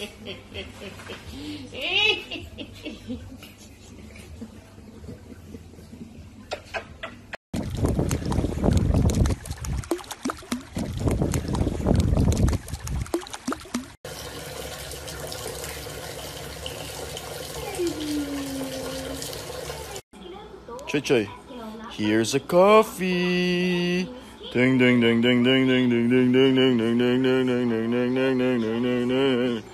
Choi Choi, here's a coffee. Ding ding ding ding ding ding ding ding ding ding ding ding ding ding ding ding ding ding ding ding.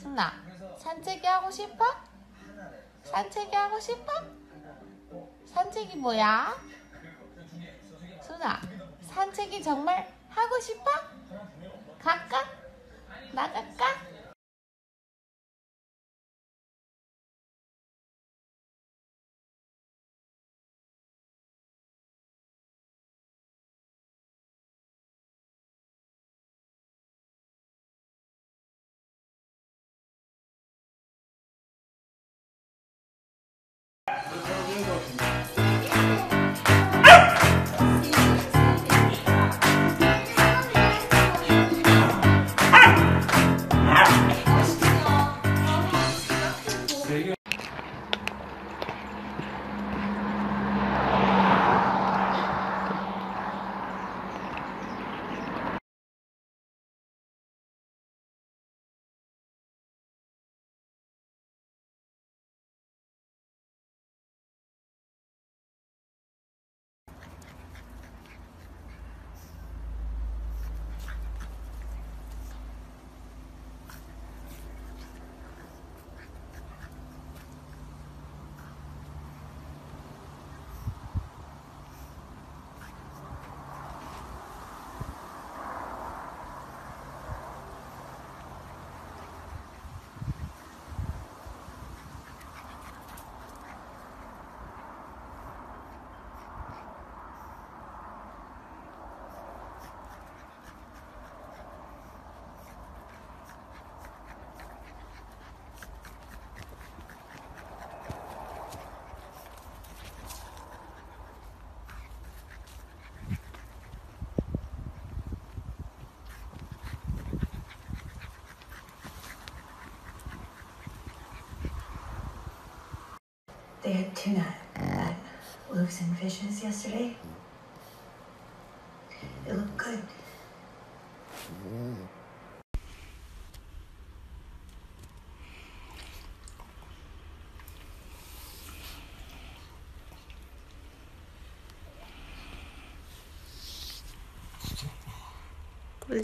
순아, 산책이 하고 싶어? 산책이 하고 싶어? 산책이 뭐야? 순아, 산책이 정말 하고 싶어? 갈까? 나갈까? They had tuna at Luke's and Fishes yesterday. It looked good. 걸리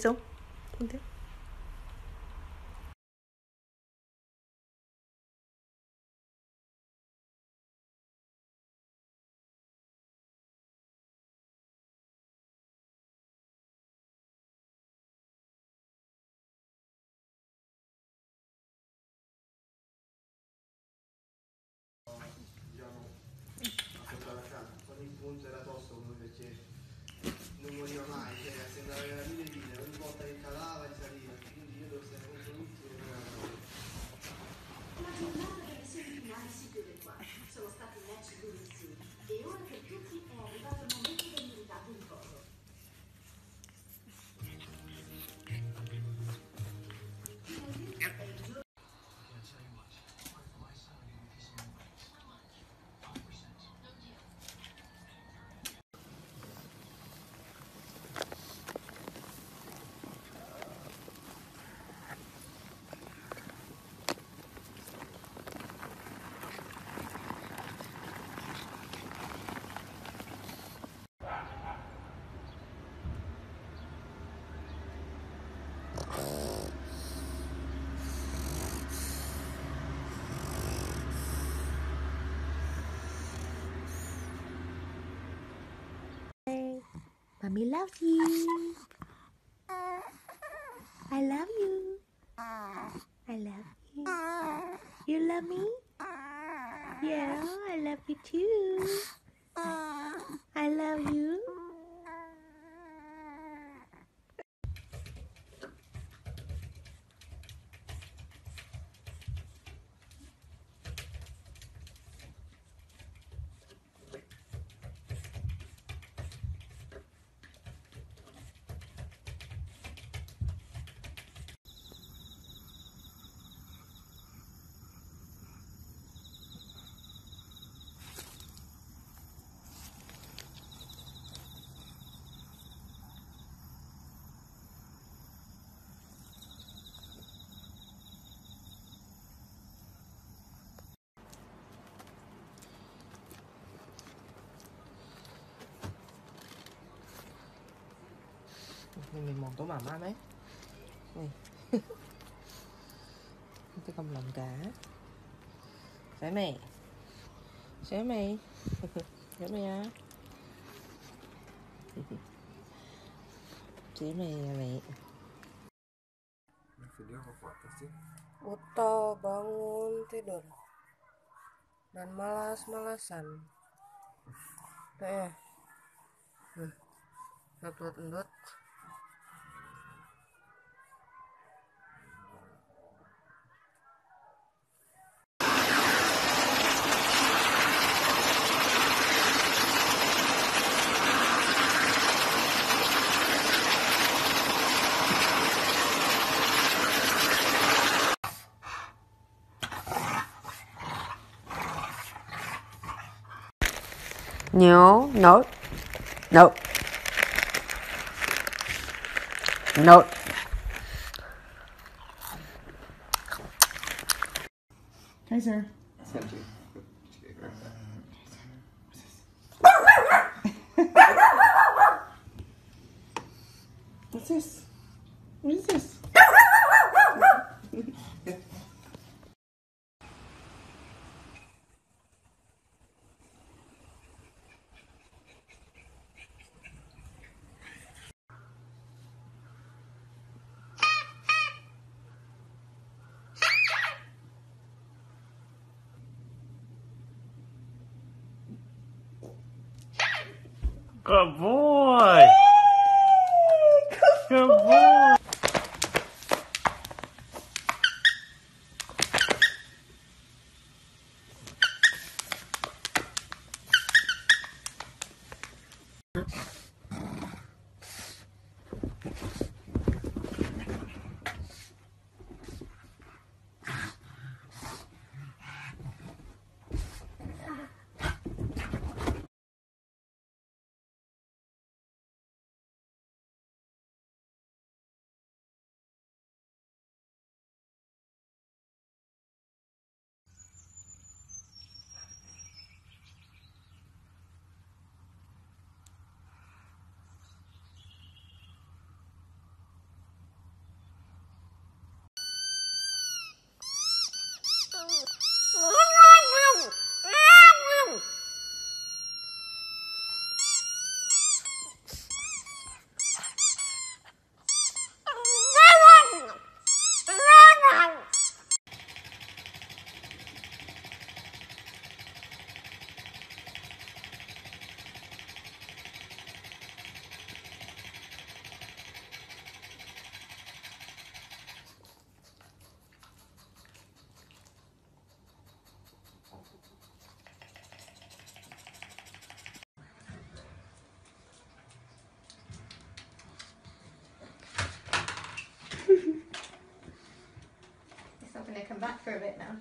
Mommy loves you. I love you. I love you. You love me? Yeah, I love you too. của mà má mấy này. Tôi không lòng cá xé mày. Xé mày. Xé mày á. Xé mày à mày. Uto bangun tidur dan malas-malasan. Tuh ya. Hmm. Ngedut-endut. No, no, no, no. Good boy. for a bit now.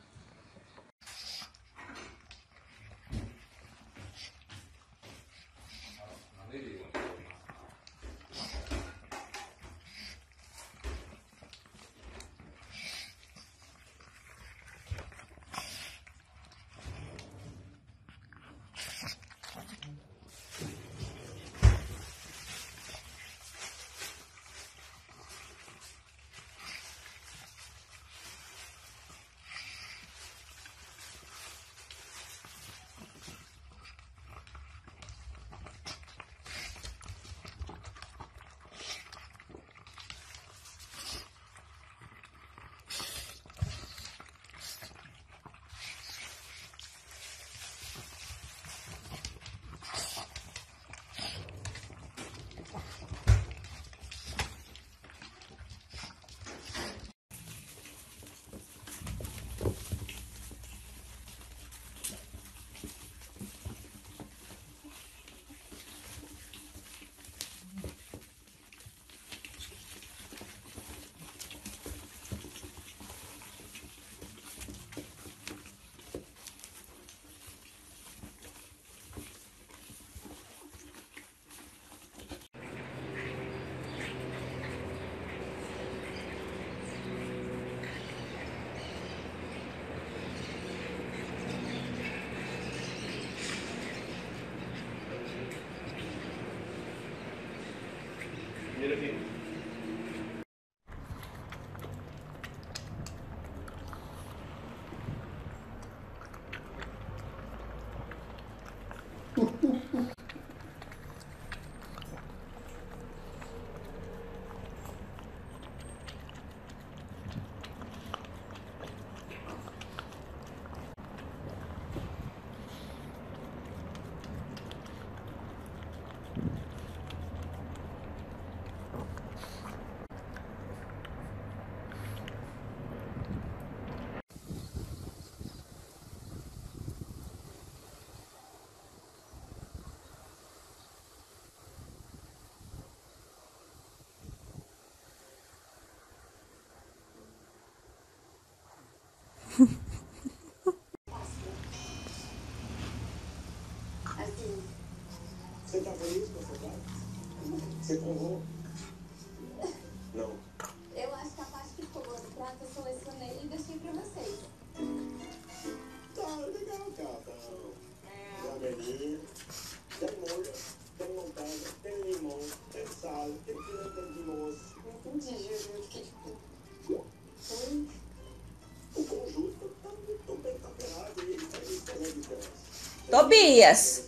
Feliz com essa? Você provou? Não. Eu acho que a parte que ficou boa do prato eu selecionei e deixei pra vocês. Tá, legal, cara. Tem abelhinha, tem molho, tem montanha, tem limão, tem sal, tem pimenta de moço. Não entendi, Júlio. Fiquei tipo. O conjunto tá muito bem temperado e ele faz isso fazer a diferença. Tobias!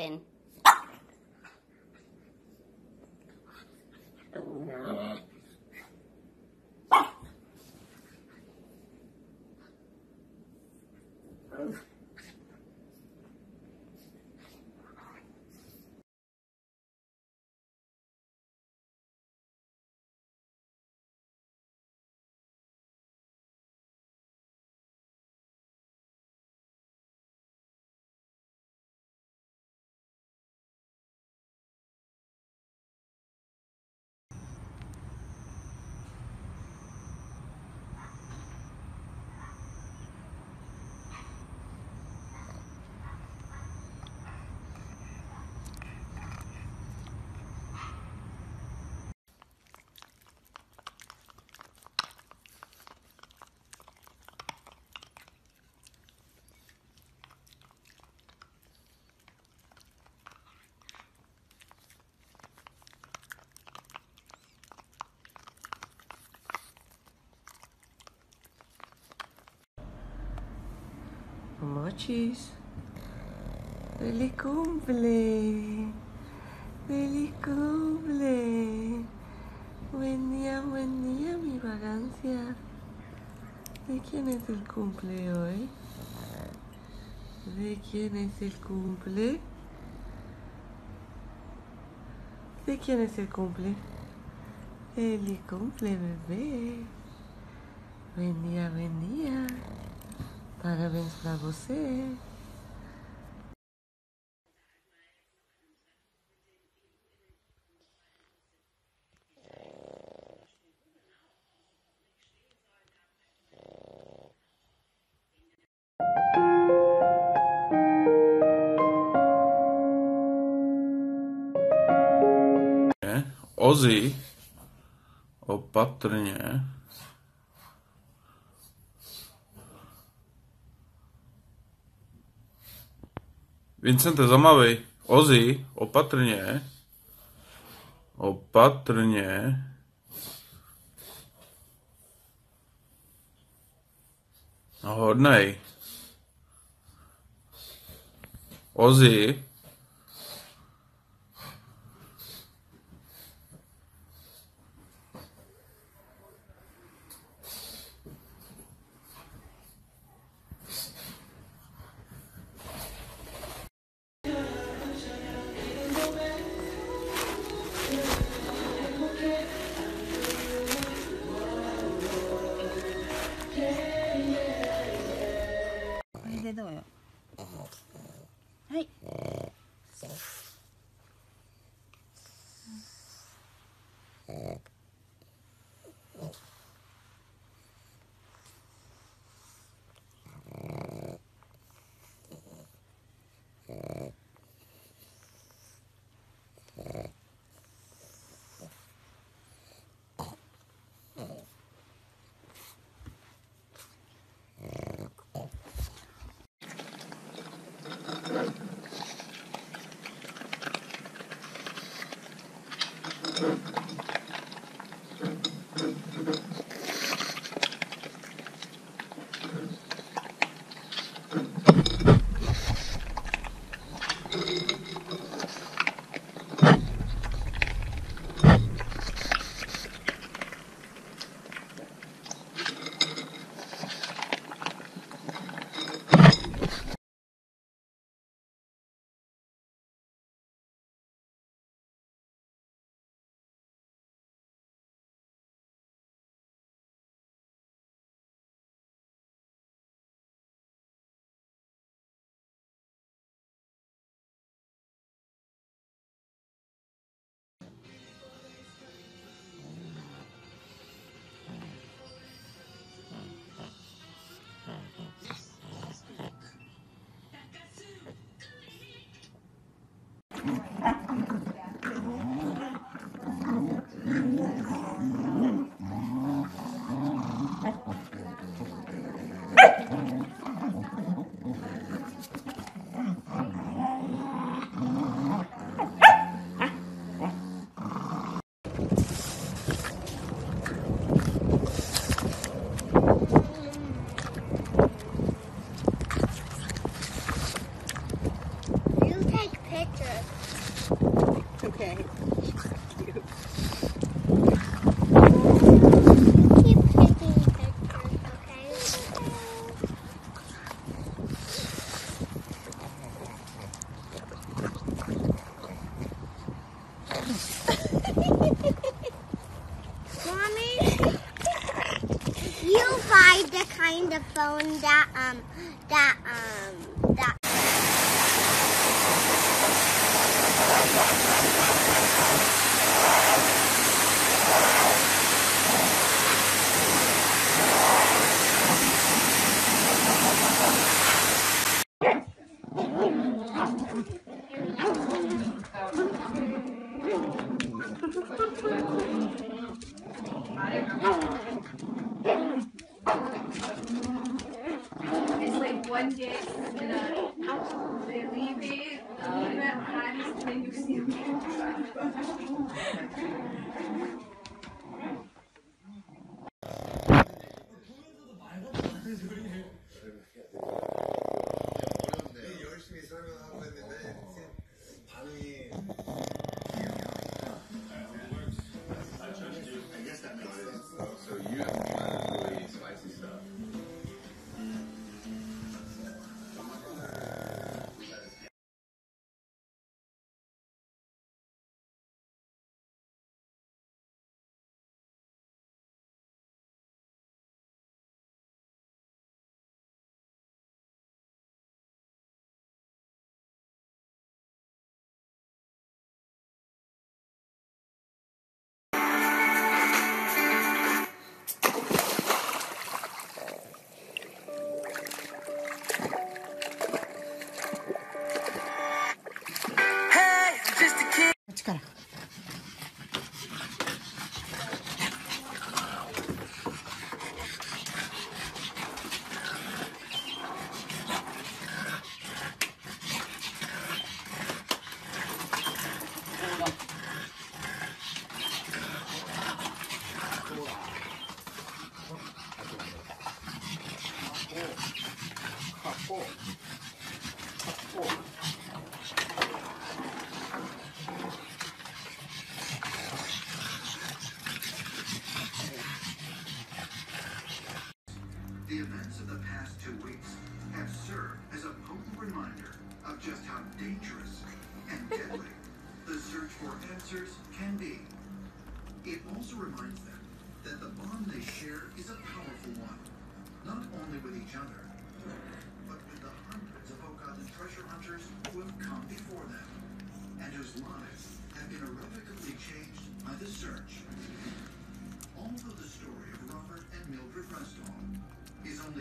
Pippin. noches. Feliz cumple. Feliz cumple. Buen día, buen día, mi vagancia. ¿De quién es el cumple hoy? ¿De quién es el cumple? ¿De quién es el cumple? Feliz cumple, bebé. Buen día, buen día. Parabéns para você. Ozi opatrne Vincente Zamavej, Ozi, opatrne. Opatrne. No, hodnej. Ozi,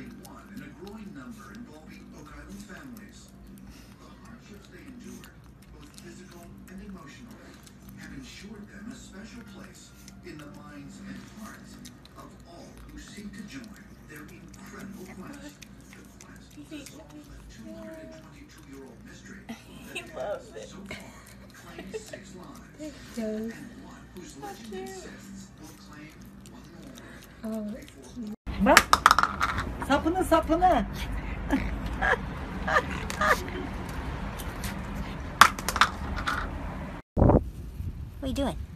2021 and a growing number involving Oak Island families. The hardships they endured, both physical and emotional, have ensured them a special place in the minds and hearts of all who seek to join their incredible quest. The quest to solve a 222-year-old mystery that has so far claimed six lives. and one whose legend insists will claim one more. Oh what are you doing?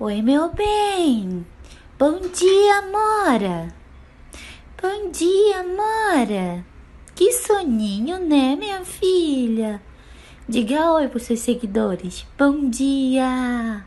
Oi, meu bem. Bom dia, Mora. Bom dia, Mora. Que soninho, né, minha filha? Diga oi para seus seguidores. Bom dia.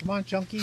Come on, Chunky.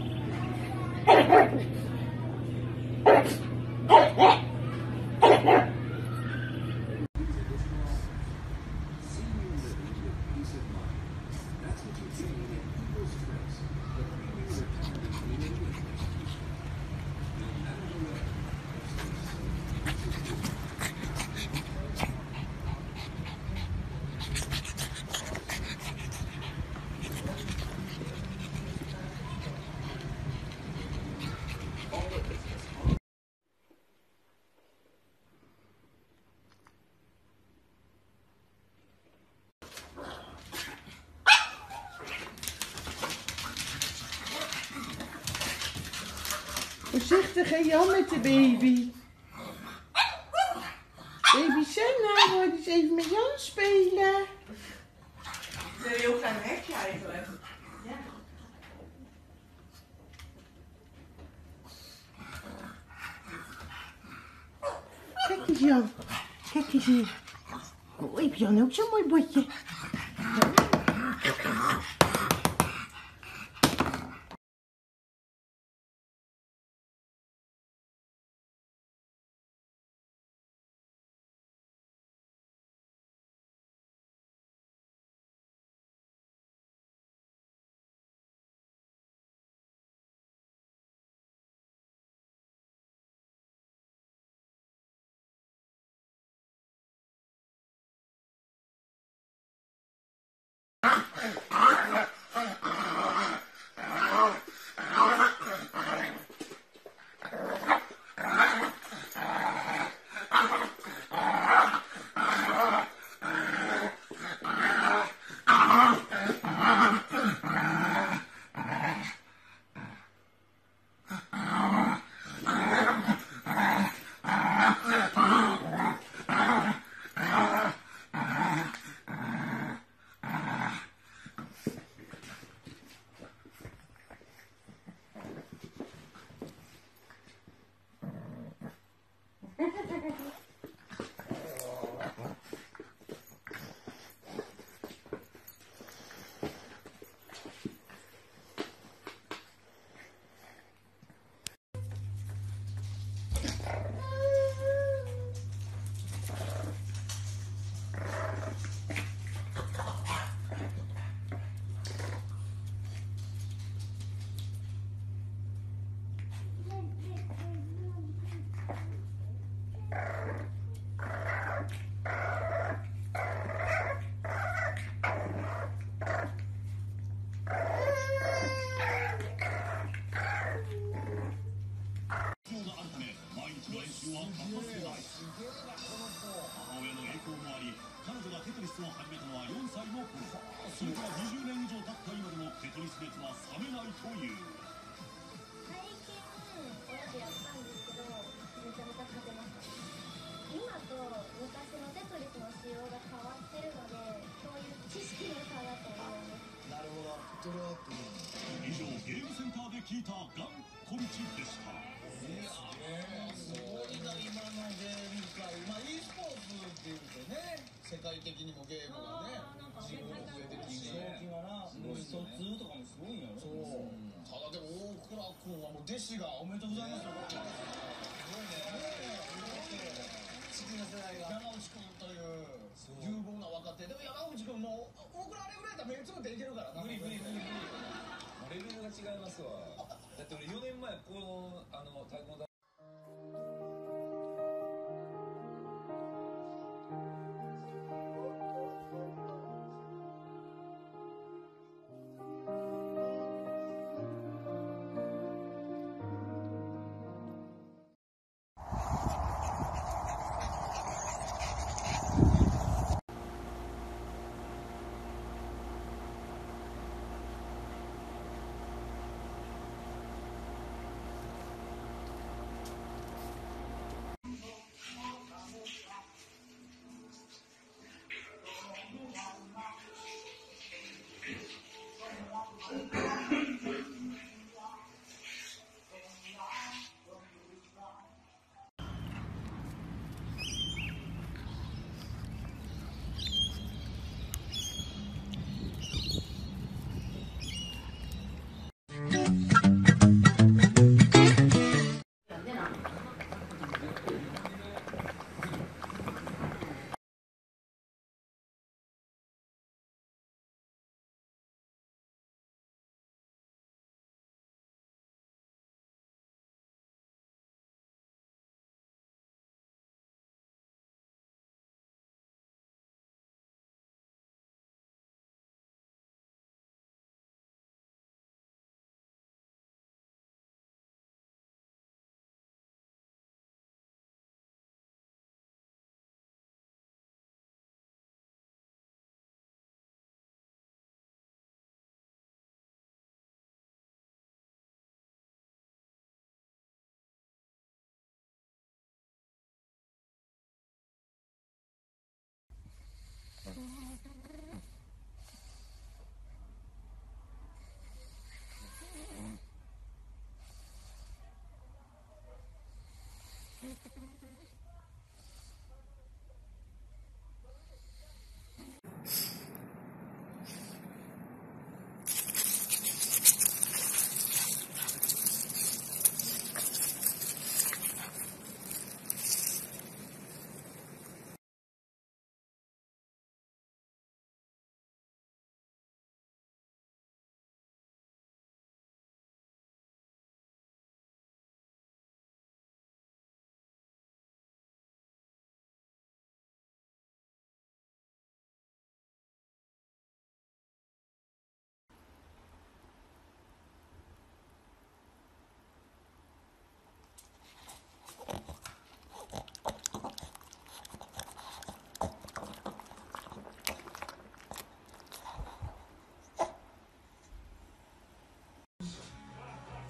Voorzichtig hè Jan met de baby. Baby Senna, wil je eens even met Jan spelen? Ze een heel klein hekje eigenlijk. Ja. Kijk eens Jan. Kijk eens hier. Oh, heeft Jan ook zo'n mooi botje. Ah! トラ以上ゲームセンターで聞いたガンコルチでした。いやねすごいな今のゲーム界まあ e スポーツっていうとね。世界的にもゲームがね自分の増えてきて正気がなとかもすごいんやろそう、ただでも大倉君はもう弟子がおめでとうございますすごいね。次の世代が山内君という有望な若手でも山内君も大倉あれぐらいだったら目つぶっていけるからな無理無理無理無理レベルが違いますわ。だって俺4年前このあの太鼓の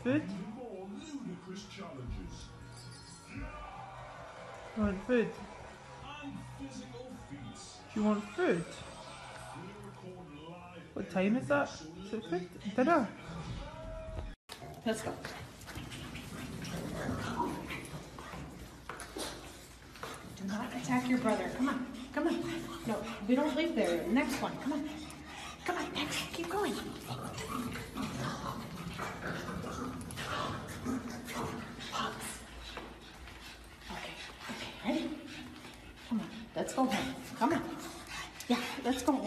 Food? You want food? you want food? What time is that? Is it food? Dinner? Let's go. Do not attack your brother. Come on. Come on. No, we don't leave there. Next one. Come on. Come on. Next. Keep going. Okay. Okay. Ready? Come on. Let's go home. Come on. Yeah. Let's go